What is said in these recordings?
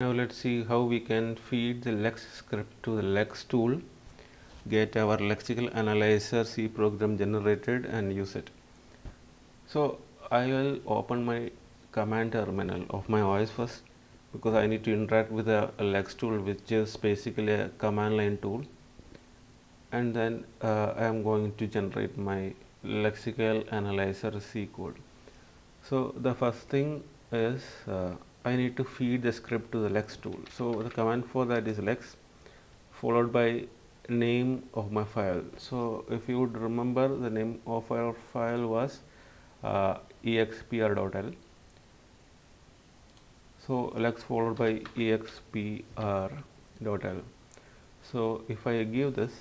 Now let's see how we can feed the Lex script to the Lex tool, get our lexical analyzer C program generated and use it. So I will open my command terminal of my OS first because I need to interact with a, a Lex tool which is basically a command line tool and then uh, I am going to generate my lexical analyzer C code. So the first thing is uh, I need to feed the script to the lex tool. So the command for that is lex followed by name of my file. So if you would remember the name of our file was uh, expr.l. So lex followed by expr.l. So if I give this,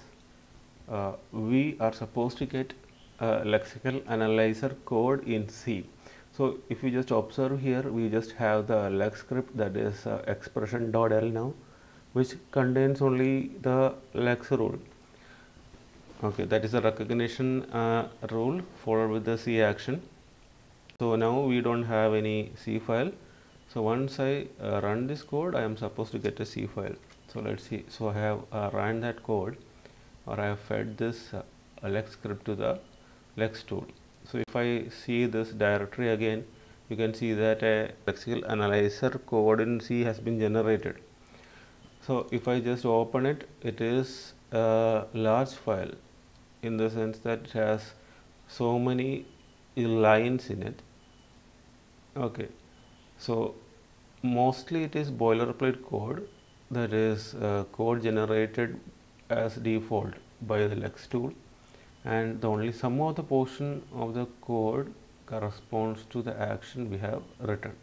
uh, we are supposed to get a lexical analyzer code in C. So if you just observe here, we just have the lex script that is uh, expression.l now, which contains only the lex rule. Okay, that is a recognition uh, rule followed with the C action. So now we don't have any C file. So once I uh, run this code, I am supposed to get a C file. So let's see. So I have uh, run that code or I have fed this uh, lex script to the lex tool. So if I see this directory again, you can see that a lexical analyzer code in C has been generated. So if I just open it, it is a large file in the sense that it has so many lines in it. Okay, so mostly it is boilerplate code that is uh, code generated as default by the Lex tool and the only some of the portion of the code corresponds to the action we have written